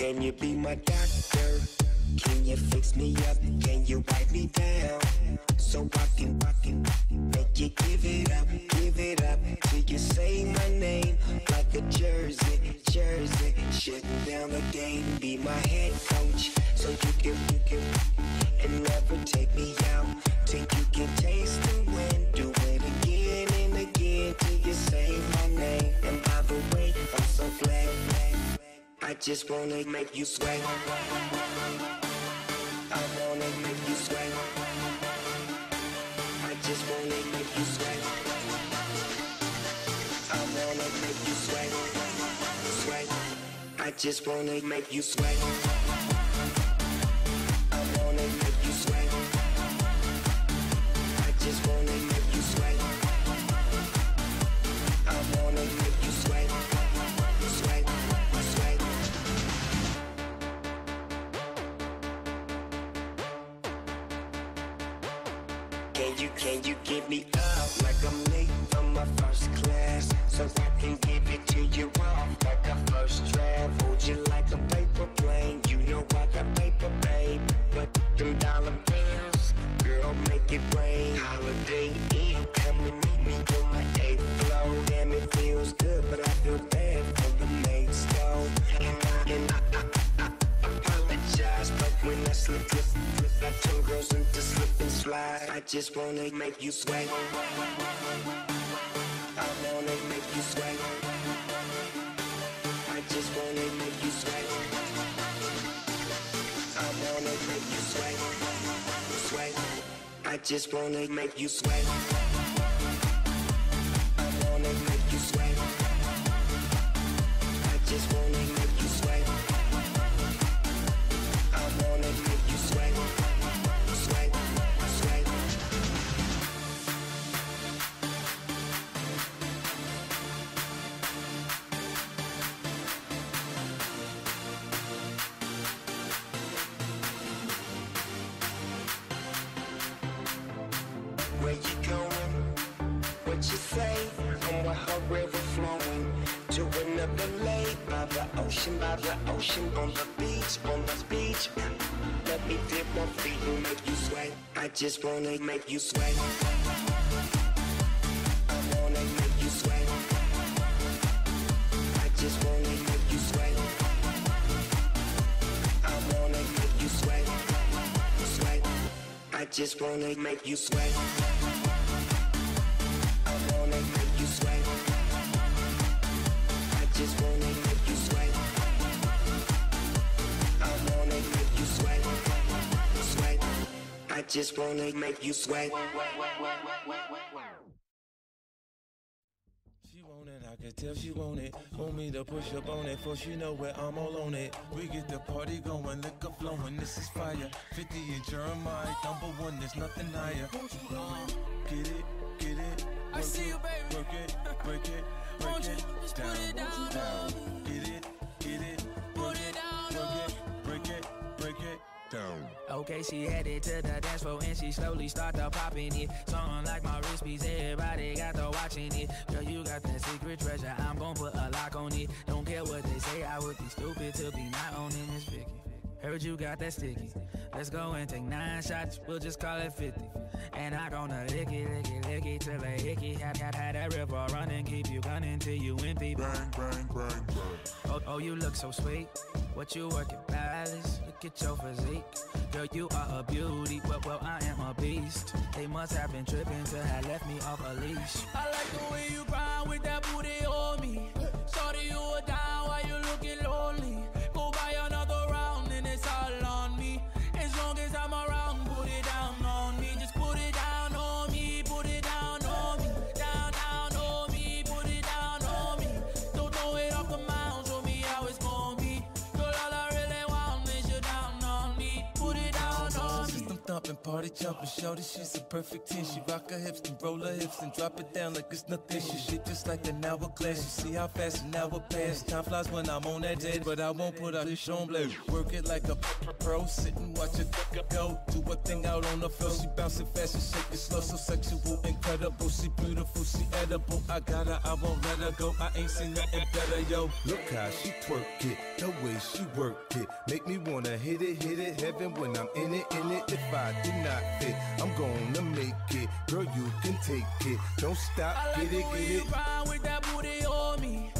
Can you be my doctor? Can you fix me up? Can you wipe me down? So I can, I can make you give it up, I just wanna make you sweat. I wanna make you sweat. I just wanna make you sweat. I wanna make you sweat. Sweat. I just wanna make you sweat. So I can give it to you off like a first draft. Hold you like a paper plane. You know I got paper, babe. But them dollar bills, girl, make it rain. Holiday I just wanna make you sweat. I wanna make you. I just wanna make you sweat. I wanna make you sweat. Sweat. I just wanna make you sweat. Say? I'm with her river flowing to another lake by the ocean, by the ocean, on the beach, on the beach. Let me dip my feet and make you sweat. I just wanna make you sweat. I wanna make you sweat. I just wanna make you sweat. I wanna make you sweat. Sweat. I just wanna make you sweat. Just wanna make you sweat. She want it, I can tell she want it. Want me to push up on it, for she know where I'm all on it. We get the party going, liquor flowing, this is fire. 50 and Jeremih, number one, there's nothing higher. Get it, get it. I work see it, you, baby. Work it, break it, break Won't you it. just put it down, Okay, she headed to the dance floor and she slowly started popping it. Something like my wrist piece, everybody got to watching it. Girl, you got that secret treasure, I'm gon' put a lock on it. Don't care what they say, I would be stupid to be not owning this Vicky. Heard you got that sticky. Let's go and take nine shots, we'll just call it 50. And I gonna lick it, lick it, lick it till a hickey. Had, had, had that river running, keep you gunning till you empty. Bang, bang, bang, bang. Oh, oh, you look so sweet. What you working balance? Look at your physique. Girl, you are a beauty. Well, well, I am a beast. They must have been tripping to have left me off a leash. I like the way you grind with that booty on me. Bumping, party jumping. Shorty, she's a perfect 10. She rock her hips and roll her hips and drop it down like it's nothing. She shit just like an hourglass. You see how fast an hour pass. Time flies when I'm on that jet, but I won't put out this on blade. Work it like a pro, sit and watch it go. Do a thing out on the floor. She bouncing fast and it slow, so sexual, incredible. She beautiful, she edible. I got her, I won't let her go. I ain't seen nothing better, yo. Look how she twerk it, the way she work it. Make me wanna hit it, hit it, heaven when I'm in it, in it. If I do not fit, I'm gonna make it. Girl, you can take it. Don't stop, I like get it, get you it. ride with that booty on me.